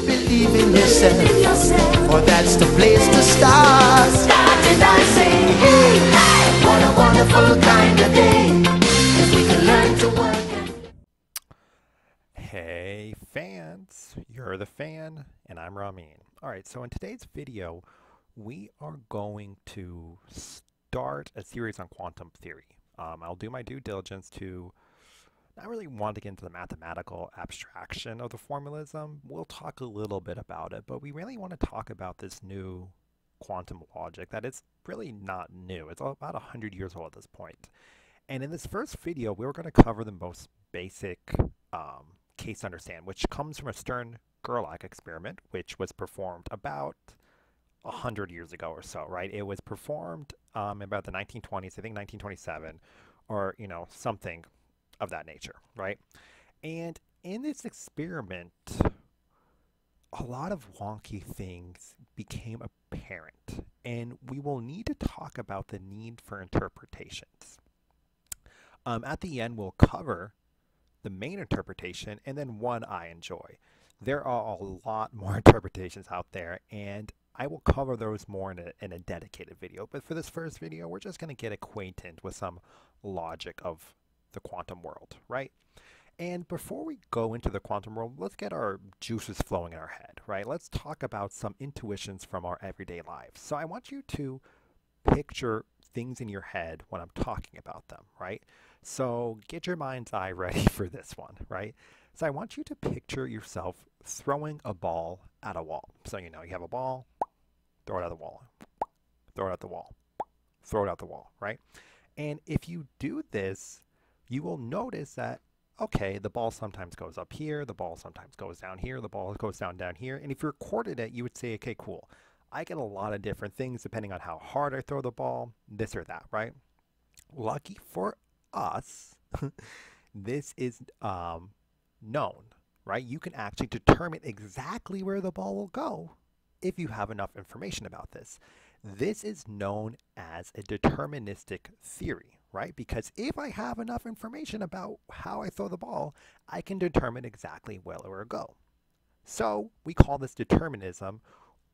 Believe in yourself, for that's the place to start. Started I say, hey, hey, What a wonderful kind of day. If we can learn to work. Hey fans, you're the fan, and I'm Romin. Alright, so in today's video, we are going to start a series on quantum theory. Um, I'll do my due diligence to not really want to get into the mathematical abstraction of the formalism. We'll talk a little bit about it, but we really want to talk about this new quantum logic that is really not new. It's about 100 years old at this point. And in this first video, we're going to cover the most basic um, case to understand, which comes from a Stern Gerlach experiment, which was performed about 100 years ago or so, right? It was performed um, about the 1920s, I think 1927, or, you know, something of that nature, right? And in this experiment, a lot of wonky things became apparent, and we will need to talk about the need for interpretations. Um, at the end, we'll cover the main interpretation and then one I enjoy. There are a lot more interpretations out there, and I will cover those more in a, in a dedicated video. But for this first video, we're just going to get acquainted with some logic of the quantum world, right? And before we go into the quantum world, let's get our juices flowing in our head, right? Let's talk about some intuitions from our everyday lives. So I want you to picture things in your head when I'm talking about them, right? So get your mind's eye ready for this one, right? So I want you to picture yourself throwing a ball at a wall. So you know you have a ball, throw it at the wall, throw it at the wall, throw it at the wall, right? And if you do this, you will notice that okay, the ball sometimes goes up here, the ball sometimes goes down here, the ball goes down down here. And if you recorded it, you would say, okay, cool. I get a lot of different things depending on how hard I throw the ball, this or that, right? Lucky for us, this is um, known, right? You can actually determine exactly where the ball will go if you have enough information about this. This is known as a deterministic theory, right? Because if I have enough information about how I throw the ball, I can determine exactly where it will go. So we call this determinism,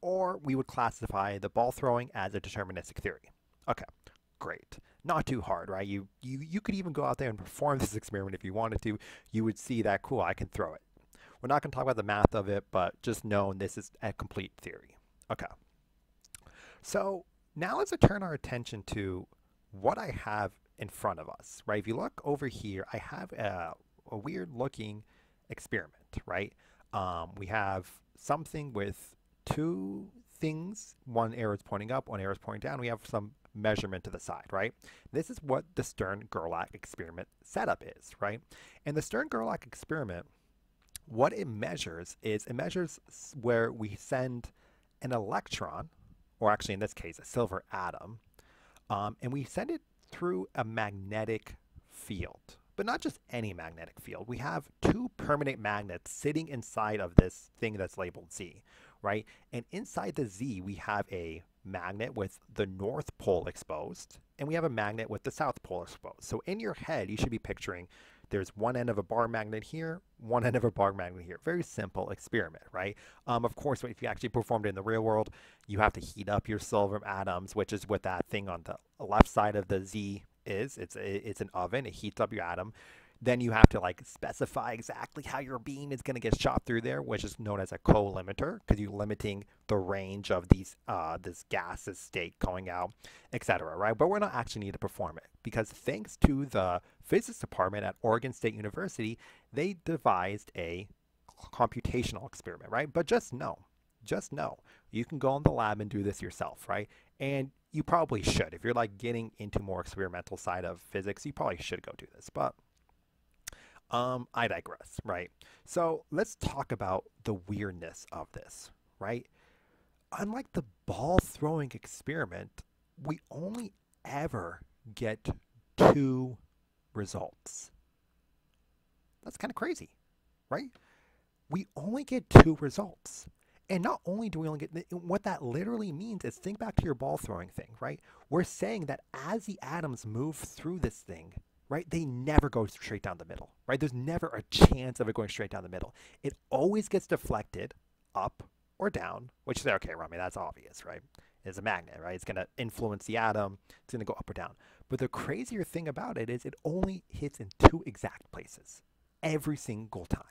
or we would classify the ball throwing as a deterministic theory. Okay, great. Not too hard, right? You, you, you could even go out there and perform this experiment if you wanted to. You would see that, cool, I can throw it. We're not going to talk about the math of it, but just know this is a complete theory. Okay. So now let's turn our attention to what I have in front of us, right? If you look over here, I have a, a weird looking experiment, right? Um, we have something with two things. One arrow is pointing up, one arrow is pointing down. We have some measurement to the side, right? This is what the Stern-Gerlach experiment setup is, right? And the Stern-Gerlach experiment, what it measures is it measures where we send an electron, or actually in this case, a silver atom, um, and we send it through a magnetic field. But not just any magnetic field. We have two permanent magnets sitting inside of this thing that's labeled Z, right? And inside the Z, we have a magnet with the north pole exposed, and we have a magnet with the south pole exposed. So in your head, you should be picturing there's one end of a bar magnet here, one end of a bar magnet here. Very simple experiment, right? Um, of course, if you actually performed it in the real world, you have to heat up your silver atoms, which is what that thing on the left side of the Z is. It's it's an oven. It heats up your atom. Then you have to like specify exactly how your beam is going to get shot through there, which is known as a collimator, because you're limiting the range of these uh, this gas's state going out, etc. Right? But we're not actually need to perform it because thanks to the physics department at Oregon State University, they devised a computational experiment, right? But just know, just know, you can go in the lab and do this yourself, right? And you probably should. If you're like getting into more experimental side of physics, you probably should go do this. But um, I digress, right? So let's talk about the weirdness of this, right? Unlike the ball throwing experiment, we only ever get two results. That's kind of crazy, right? We only get two results. And not only do we only get what that literally means is think back to your ball throwing thing, right? We're saying that as the atoms move through this thing, right, they never go straight down the middle, right? There's never a chance of it going straight down the middle. It always gets deflected up or down, which is okay, Rami, that's obvious, right? It's a magnet, right? It's going to influence the atom. It's going to go up or down. But the crazier thing about it is it only hits in two exact places every single time.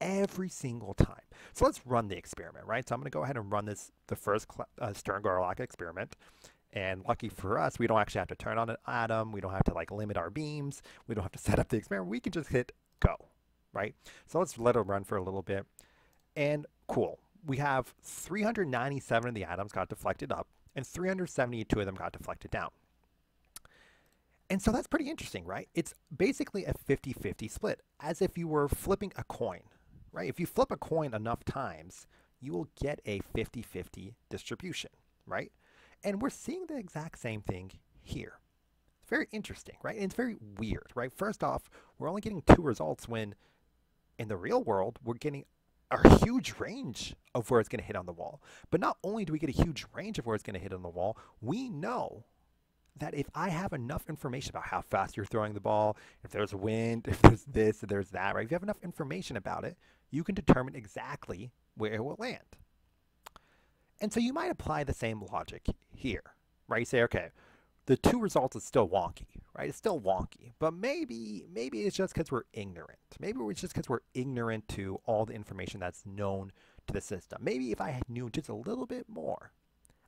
Every single time. So let's run the experiment, right? So I'm going to go ahead and run this, the first uh, Stern-Gerlach experiment. And lucky for us, we don't actually have to turn on an atom. We don't have to like limit our beams. We don't have to set up the experiment. We can just hit go, right? So let's let it run for a little bit. And cool. We have 397 of the atoms got deflected up and 372 of them got deflected down. And so that's pretty interesting, right? It's basically a 50-50 split, as if you were flipping a coin, right? If you flip a coin enough times, you will get a 50-50 distribution, right? And we're seeing the exact same thing here. It's very interesting, right? And it's very weird, right? First off, we're only getting two results when in the real world, we're getting a huge range of where it's going to hit on the wall. But not only do we get a huge range of where it's going to hit on the wall, we know that if I have enough information about how fast you're throwing the ball, if there's wind, if there's this, if there's that, right? If you have enough information about it, you can determine exactly where it will land. And so you might apply the same logic here, right? You say, okay, the two results is still wonky, right? It's still wonky, but maybe maybe it's just because we're ignorant. Maybe it's just because we're ignorant to all the information that's known to the system. Maybe if I knew just a little bit more,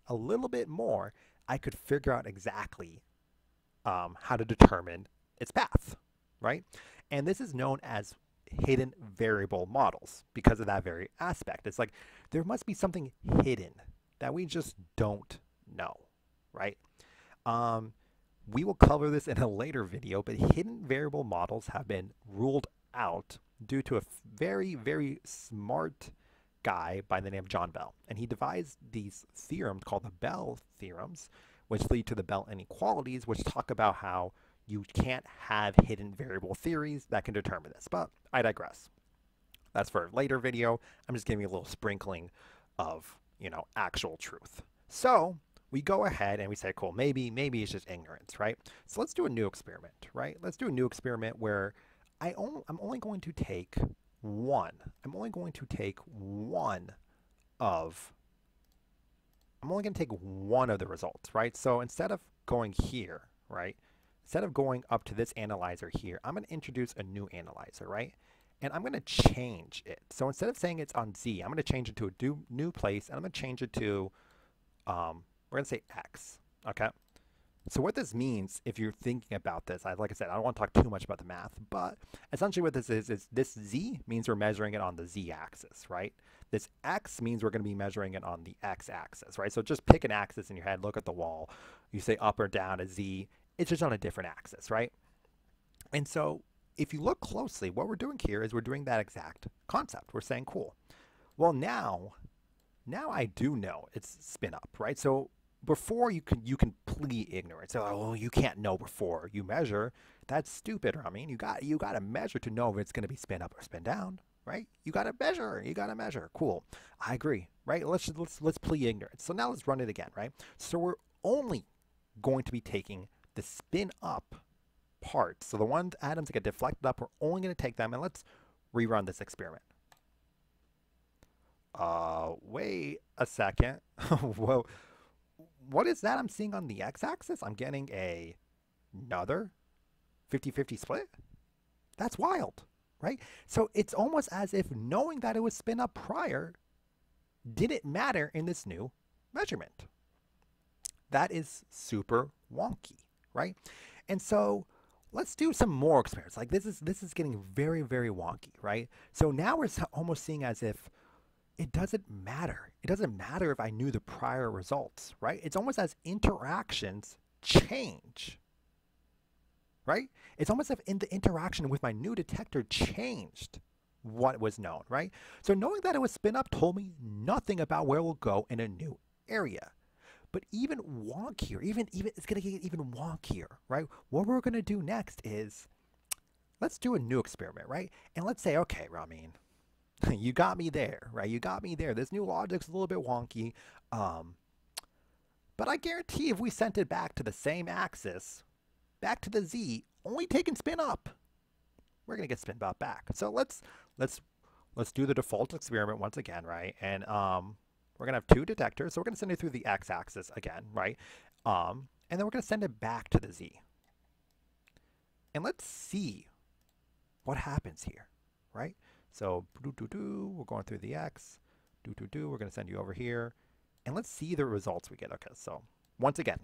a little bit more, I could figure out exactly um, how to determine its path, right? And this is known as hidden variable models because of that very aspect. It's like there must be something hidden that we just don't know, right? Um, we will cover this in a later video, but hidden variable models have been ruled out due to a very, very smart guy by the name of John Bell. And he devised these theorems called the Bell theorems, which lead to the Bell inequalities, which talk about how you can't have hidden variable theories that can determine this. But I digress. That's for a later video. I'm just giving you a little sprinkling of, you know, actual truth. So we go ahead and we say, cool, maybe, maybe it's just ignorance, right? So let's do a new experiment, right? Let's do a new experiment where I only, I'm only going to take one. I'm only going to take one of, I'm only going to take one of the results, right? So instead of going here, right? Instead of going up to this analyzer here, I'm going to introduce a new analyzer, right? And I'm going to change it. So instead of saying it's on Z, I'm going to change it to a new place, and I'm going to change it to, um, we're going to say X, okay? So what this means, if you're thinking about this, I, like I said, I don't want to talk too much about the math, but essentially what this is, is this Z means we're measuring it on the Z axis, right? This X means we're going to be measuring it on the X axis, right? So just pick an axis in your head, look at the wall, you say up or down a Z, it's just on a different axis, right? And so if you look closely, what we're doing here is we're doing that exact concept. We're saying, cool. Well, now, now I do know it's spin up, right? So before you can you can plead ignorance. So, oh, you can't know before you measure. That's stupid. I mean, you got you got to measure to know if it's going to be spin up or spin down, right? You got to measure. You got to measure. Cool. I agree, right? Let's let's let's plead ignorance. So now let's run it again, right? So we're only going to be taking the spin up part, So the ones atoms that get deflected up, we're only going to take them, and let's rerun this experiment. Uh, wait a second. Whoa what is that I'm seeing on the x-axis? I'm getting a another 50-50 split? That's wild, right? So it's almost as if knowing that it was spin up prior didn't matter in this new measurement. That is super wonky, right? And so let's do some more experiments. Like this is this is getting very very wonky, right? So now we're almost seeing as if it doesn't matter. It doesn't matter if I knew the prior results, right? It's almost as interactions change, right? It's almost as if in the interaction with my new detector changed what was known, right? So knowing that it was spin up told me nothing about where we'll go in a new area. But even wonkier, even even it's gonna get even wonkier, right? What we're gonna do next is let's do a new experiment, right? And let's say, okay, Romin, you got me there, right? You got me there. This new logic's a little bit wonky. Um, but I guarantee if we sent it back to the same axis, back to the z, only taking spin up, we're gonna get spin bot back. So let's let's let's do the default experiment once again, right? And um, we're going to have two detectors. So we're going to send it through the x-axis again, right? Um, and then we're going to send it back to the z. And let's see what happens here, right? So do do do, we're going through the x. Do do do, we're going to send you over here. And let's see the results we get. Okay, so once again,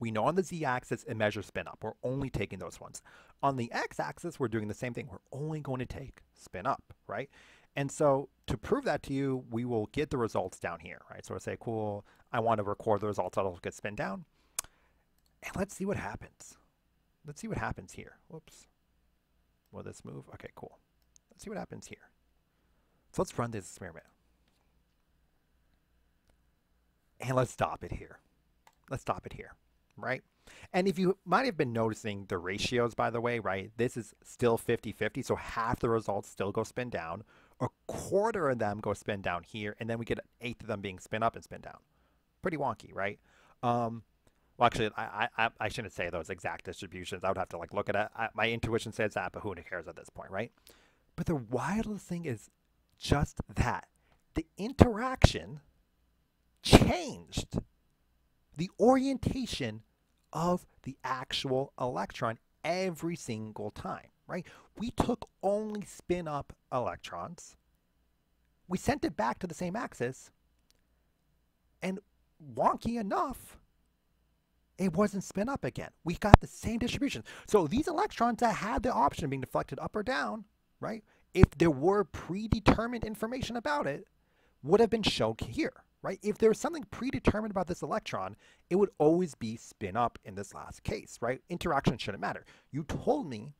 we know on the z-axis it measures spin up. We're only taking those ones. On the x-axis, we're doing the same thing. We're only going to take spin up, right? And so to prove that to you, we will get the results down here, right? So we'll say, cool, I want to record the results that'll get spin down. And let's see what happens. Let's see what happens here. Whoops. Will this move? Okay, cool. Let's see what happens here. So let's run this experiment. And let's stop it here. Let's stop it here right? And if you might have been noticing the ratios, by the way, right? This is still 50-50, so half the results still go spin down. A quarter of them go spin down here, and then we get an eighth of them being spin up and spin down. Pretty wonky, right? Um, well, actually, I, I, I shouldn't say those exact distributions. I would have to like look at it. I, my intuition says that, but who cares at this point, right? But the wildest thing is just that. The interaction changed the orientation of the actual electron every single time, right? We took only spin up electrons. We sent it back to the same axis. And wonky enough, it wasn't spin up again. We got the same distribution. So these electrons that had the option of being deflected up or down, right? If there were predetermined information about it, would have been shown here right? If there was something predetermined about this electron, it would always be spin up in this last case, right? Interaction shouldn't matter. You told me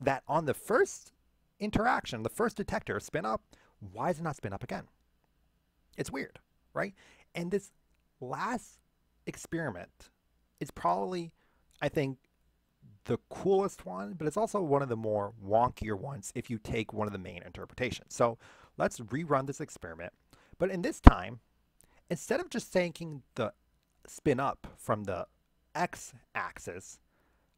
that on the first interaction, the first detector spin up, why is it not spin up again? It's weird, right? And this last experiment is probably, I think, the coolest one, but it's also one of the more wonkier ones if you take one of the main interpretations. So let's rerun this experiment. But in this time, instead of just taking the spin up from the x-axis,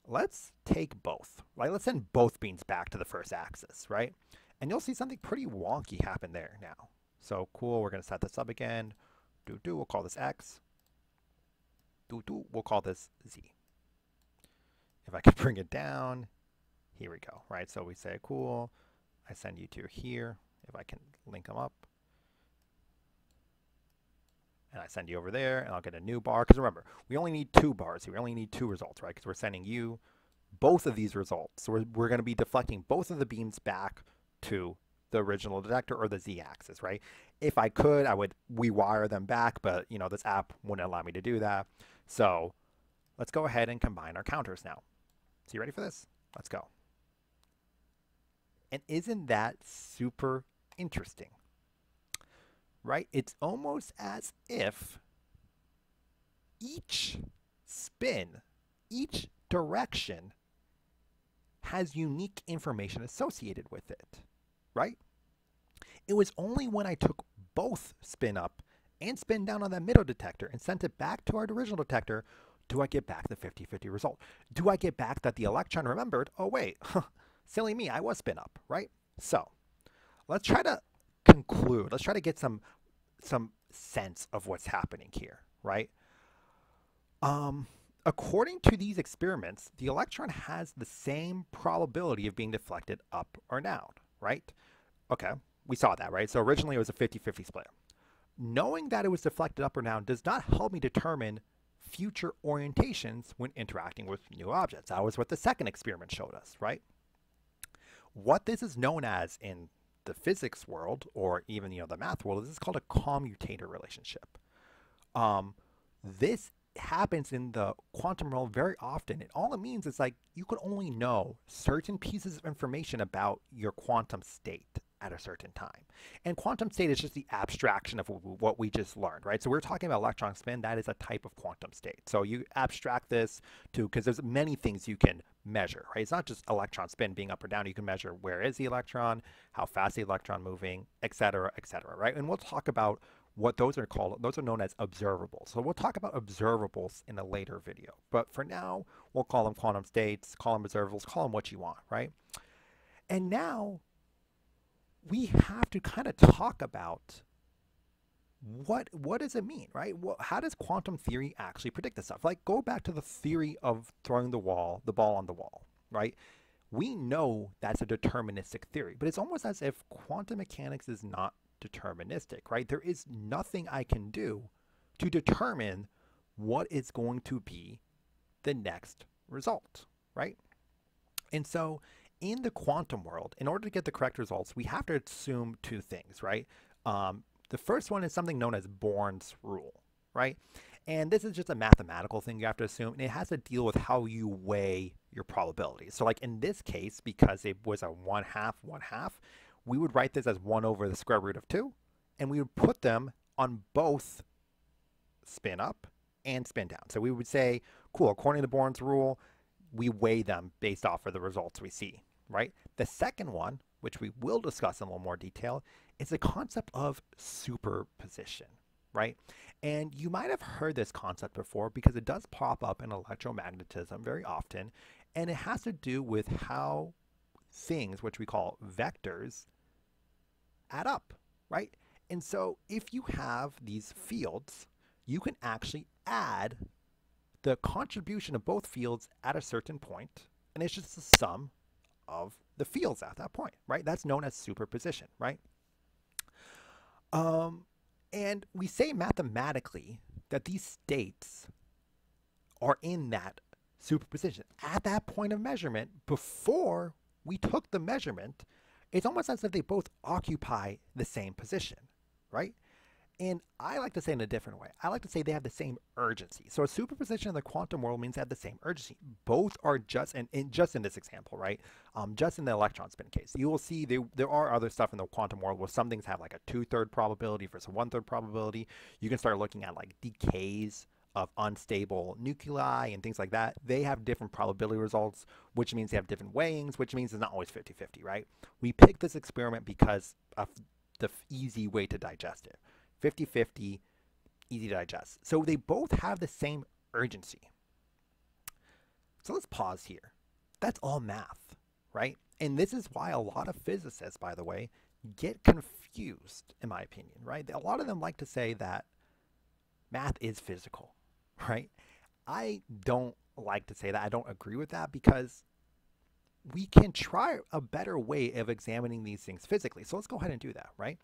let's take both, right? Let's send both beans back to the first axis, right? And you'll see something pretty wonky happen there now. So cool, we're to set this up again. Do do, we'll call this x. Do do, we'll call this z. If I could bring it down, here we go, right? So we say, cool, I send you to here. If I can link them up and I send you over there, and I'll get a new bar. Because remember, we only need two bars. We only need two results, right? Because we're sending you both of these results. So we're, we're going to be deflecting both of the beams back to the original detector or the z-axis, right? If I could, I would rewire them back, but you know this app wouldn't allow me to do that. So let's go ahead and combine our counters now. So you ready for this? Let's go. And isn't that super interesting? Right? It's almost as if each spin, each direction has unique information associated with it, right? It was only when I took both spin up and spin down on that middle detector and sent it back to our original detector do I get back the 50-50 result? Do I get back that the electron remembered, oh wait, silly me, I was spin up, right? So let's try to conclude. Let's try to get some some sense of what's happening here, right? Um, according to these experiments, the electron has the same probability of being deflected up or down, right? Okay, we saw that, right? So originally it was a 50-50 split. Knowing that it was deflected up or down does not help me determine future orientations when interacting with new objects. That was what the second experiment showed us, right? What this is known as in the physics world or even you know the math world this is called a commutator relationship. Um, this happens in the quantum realm very often and all it means is like you can only know certain pieces of information about your quantum state at a certain time. And quantum state is just the abstraction of what we just learned, right? So we're talking about electron spin, that is a type of quantum state. So you abstract this to, because there's many things you can measure, right? It's not just electron spin being up or down. You can measure where is the electron, how fast the electron moving, et cetera, et cetera, right? And we'll talk about what those are called. Those are known as observables. So we'll talk about observables in a later video. But for now, we'll call them quantum states, call them observables, call them what you want, right? And now we have to kind of talk about what what does it mean, right? how does quantum theory actually predict this stuff? Like go back to the theory of throwing the wall, the ball on the wall, right? We know that's a deterministic theory, but it's almost as if quantum mechanics is not deterministic, right? There is nothing I can do to determine what is going to be the next result, right? And so in the quantum world, in order to get the correct results, we have to assume two things, right? Um, the first one is something known as Born's rule, right? And this is just a mathematical thing you have to assume, and it has to deal with how you weigh your probabilities. So like in this case, because it was a one half, one half, we would write this as one over the square root of two, and we would put them on both spin up and spin down. So we would say, cool, according to Born's rule, we weigh them based off of the results we see, right? The second one, which we will discuss in a little more detail, is the concept of superposition, right? And you might have heard this concept before because it does pop up in electromagnetism very often, and it has to do with how things, which we call vectors, add up, right? And so if you have these fields, you can actually add the contribution of both fields at a certain point, and it's just the sum of the fields at that point, right? That's known as superposition, right? Um, and we say mathematically that these states are in that superposition at that point of measurement before we took the measurement. It's almost as if they both occupy the same position, right? And I like to say in a different way. I like to say they have the same urgency. So a superposition in the quantum world means they have the same urgency. Both are just, and in, just in this example, right? Um, just in the electron spin case, you will see they, there are other stuff in the quantum world where some things have like a two-third probability versus a one-third probability. You can start looking at like decays of unstable nuclei and things like that. They have different probability results, which means they have different weighings, which means it's not always 50-50, right? We picked this experiment because of the easy way to digest it. 50 50, easy to digest. So they both have the same urgency. So let's pause here. That's all math, right? And this is why a lot of physicists, by the way, get confused, in my opinion, right? A lot of them like to say that math is physical, right? I don't like to say that. I don't agree with that because we can try a better way of examining these things physically. So let's go ahead and do that, right?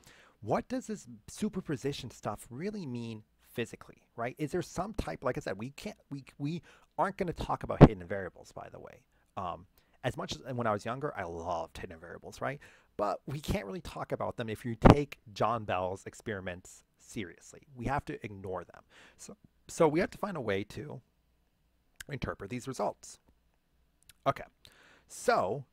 What does this superposition stuff really mean physically, right? Is there some type, like I said, we can't, we, we aren't going to talk about hidden variables, by the way. Um, as much as when I was younger, I loved hidden variables, right? But we can't really talk about them if you take John Bell's experiments seriously. We have to ignore them. So, so we have to find a way to interpret these results. Okay, so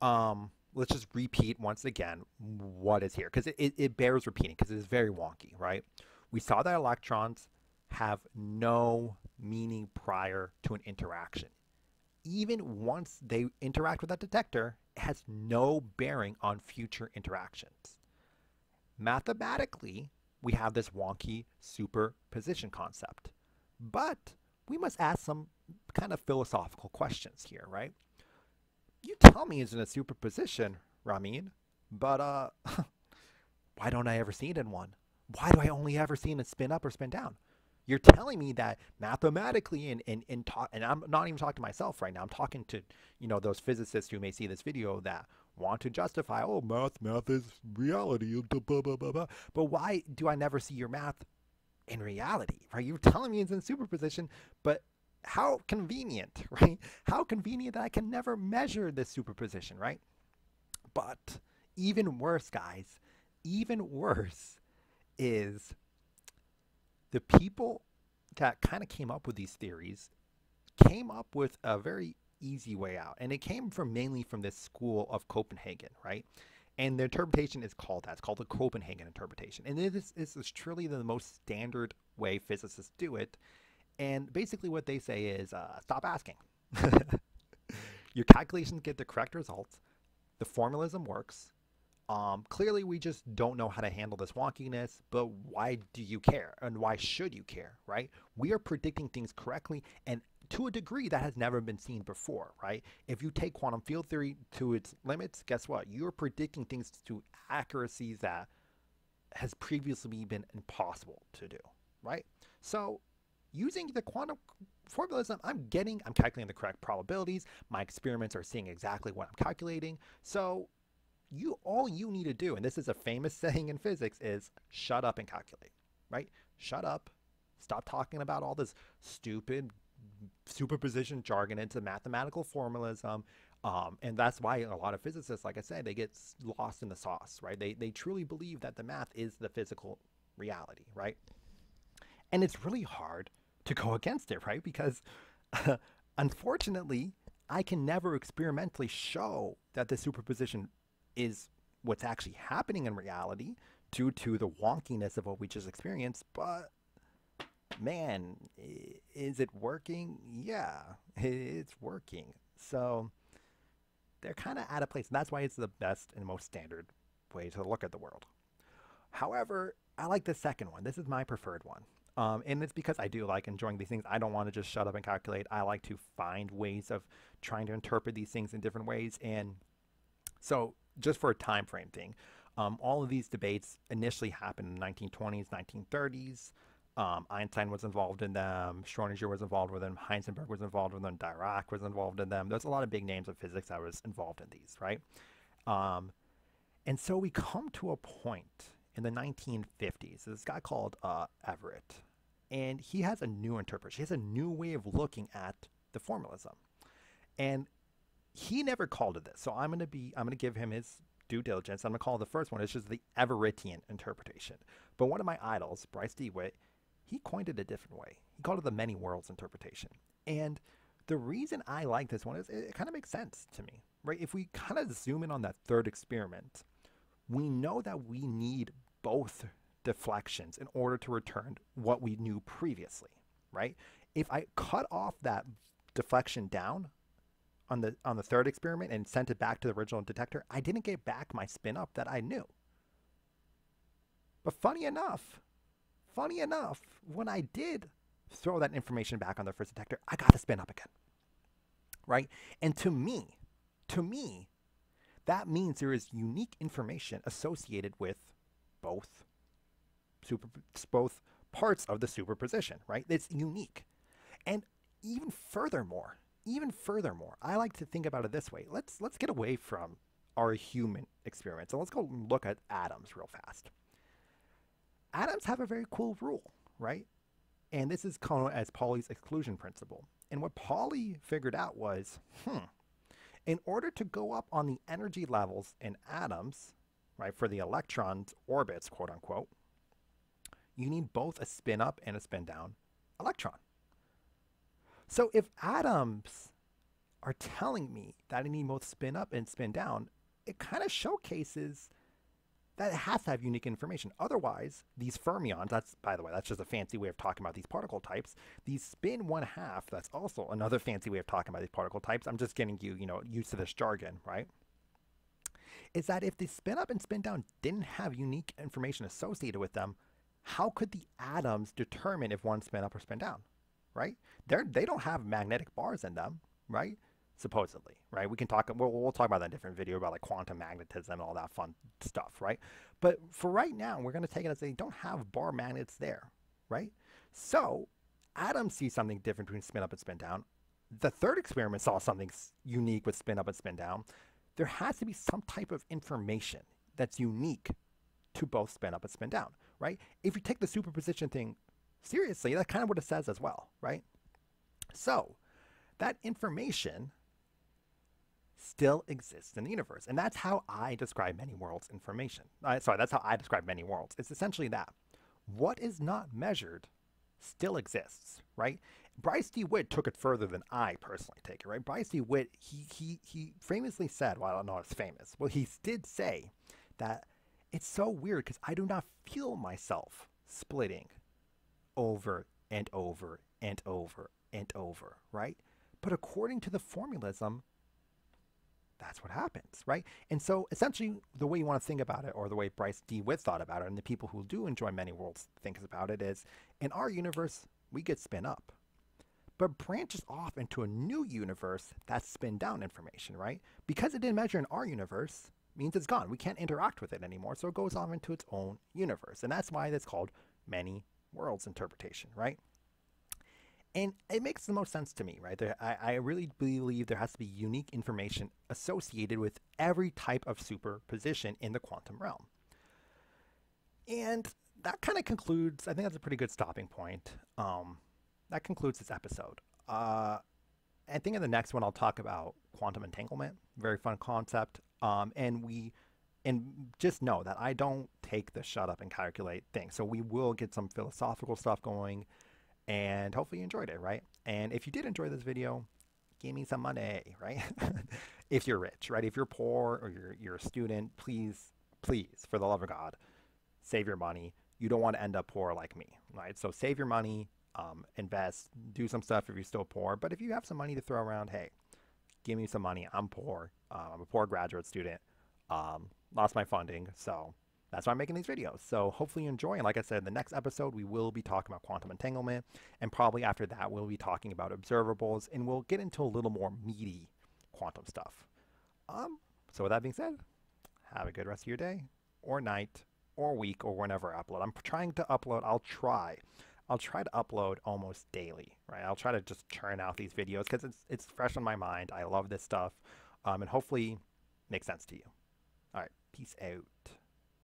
um, let's just repeat once again what is here because it, it, it, bears repeating because it is very wonky, right? We saw that electrons have no meaning prior to an interaction. Even once they interact with that detector, it has no bearing on future interactions. Mathematically, we have this wonky superposition concept, but we must ask some kind of philosophical questions here, right? You tell me it's in a superposition, Romin, but uh, why don't I ever see it in one? Why do I only ever see it spin up or spin down? You're telling me that mathematically and and and, talk, and I'm not even talking to myself right now. I'm talking to you know those physicists who may see this video that want to justify, oh, math, math is reality, blah, blah, blah. But why do I never see your math in reality, right? You're telling me it's in superposition, but how convenient, right? How convenient that I can never measure this superposition, right? But even worse, guys, even worse is the people that kind of came up with these theories came up with a very easy way out. And it came from mainly from this school of Copenhagen, right? And the interpretation is called that. It's called the Copenhagen interpretation. And this, this is truly the most standard way physicists do it. And basically, what they say is uh, stop asking. Your calculations get the correct results. The formalism works. Um, clearly, we just don't know how to handle this wonkiness, but why do you care? And why should you care, right? We are predicting things correctly and to a degree that has never been seen before, right? If you take quantum field theory to its limits, guess what? You're predicting things to accuracy that has previously been impossible to do, right? So using the quantum formalism, I'm getting, I'm calculating the correct probabilities. My experiments are seeing exactly what I'm calculating. So you, all you need to do, and this is a famous saying in physics, is shut up and calculate, right? Shut up. Stop talking about all this stupid superposition jargon into mathematical formalism. Um, and that's why a lot of physicists, like I said, they get lost in the sauce, right? They, they truly believe that the math is the physical reality, right? And it's really hard to go against it, right? Because uh, unfortunately, I can never experimentally show that the superposition is what's actually happening in reality due to the wonkiness of what we just experienced. But man, is it working? Yeah, it's working. So they're kind of out of place. And that's why it's the best and most standard way to look at the world. However, I like the second one. This is my preferred one. Um, and it's because I do like enjoying these things. I don't want to just shut up and calculate. I like to find ways of trying to interpret these things in different ways. And so, just for a time frame thing, um, all of these debates initially happened in the 1920s, 1930s. Um, Einstein was involved in them. Schrodinger was involved with them. Heisenberg was involved with them. Dirac was involved in them. There's a lot of big names of physics that was involved in these, right? Um, and so we come to a point in the 1950s. This guy called uh, Everett, and he has a new interpretation. He has a new way of looking at the formalism, and he never called it this. So I'm gonna be I'm gonna give him his due diligence. I'm gonna call the first one. It's just the Everettian interpretation. But one of my idols, Bryce DeWitt, he coined it a different way. He called it the many worlds interpretation. And the reason I like this one is it kind of makes sense to me, right? If we kind of zoom in on that third experiment, we know that we need both deflections in order to return what we knew previously, right? If I cut off that deflection down on the on the third experiment and sent it back to the original detector, I didn't get back my spin up that I knew. But funny enough, funny enough, when I did throw that information back on the first detector, I got the spin up again. Right? And to me, to me, that means there is unique information associated with both super both parts of the superposition, right? It's unique. And even furthermore, even furthermore, I like to think about it this way. Let's let's get away from our human experiments and let's go look at atoms real fast. Atoms have a very cool rule, right? And this is called as Pauli's exclusion principle. And what Pauli figured out was, hmm, in order to go up on the energy levels in atoms, right, for the electron's orbits, quote unquote, you need both a spin up and a spin down electron. So if atoms are telling me that I need both spin up and spin down, it kind of showcases that it has to have unique information. Otherwise, these fermions, that's, by the way, that's just a fancy way of talking about these particle types. These spin one half, that's also another fancy way of talking about these particle types. I'm just getting you, you know, used to this jargon, right? Is that if the spin up and spin down didn't have unique information associated with them, how could the atoms determine if one spin up or spin down, right? They're, they don't have magnetic bars in them, right? Supposedly, right? We can talk, we'll, we'll talk about that in a different video about like quantum magnetism and all that fun stuff, right? But for right now, we're going to take it as they don't have bar magnets there, right? So atoms see something different between spin up and spin down. The third experiment saw something unique with spin up and spin down. There has to be some type of information that's unique to both spin up and spin down right? If you take the superposition thing seriously, that's kind of what it says as well, right? So that information still exists in the universe. And that's how I describe many worlds information. Uh, sorry, that's how I describe many worlds. It's essentially that. What is not measured still exists, right? Bryce D. DeWitt took it further than I personally take it, right? Bryce D. DeWitt, he, he, he famously said, well, I don't know if it's famous, well, he did say that it's so weird because I do not feel myself splitting over and over and over and over, right? But according to the formalism, that's what happens, right? And so essentially, the way you want to think about it, or the way Bryce DeWitt thought about it, and the people who do enjoy many worlds think about it, is in our universe, we get spin up. but branches off into a new universe that's spin down information, right? Because it didn't measure in our universe, means it's gone. We can't interact with it anymore, so it goes off into its own universe. And that's why it's called many worlds interpretation, right? And it makes the most sense to me, right? There, I, I really believe there has to be unique information associated with every type of superposition in the quantum realm. And that kind of concludes, I think that's a pretty good stopping point. Um, that concludes this episode. Uh, I think in the next one, I'll talk about quantum entanglement. Very fun concept. Um, and we, and just know that I don't take the shut up and calculate thing. So we will get some philosophical stuff going and hopefully you enjoyed it, right? And if you did enjoy this video, give me some money, right? if you're rich, right? If you're poor or you're, you're a student, please, please, for the love of God, save your money. You don't want to end up poor like me, right? So save your money, um, invest, do some stuff if you're still poor. But if you have some money to throw around, hey, give me some money. I'm poor. Uh, I'm a poor graduate student. Um, lost my funding, so that's why I'm making these videos. So hopefully you enjoy. And like I said, in the next episode, we will be talking about quantum entanglement. And probably after that, we'll be talking about observables and we'll get into a little more meaty quantum stuff. Um, so with that being said, have a good rest of your day or night or week or whenever I upload. I'm trying to upload. I'll try. I'll try to upload almost daily, right? I'll try to just churn out these videos because it's, it's fresh on my mind. I love this stuff. Um, and hopefully makes sense to you. All right. Peace out.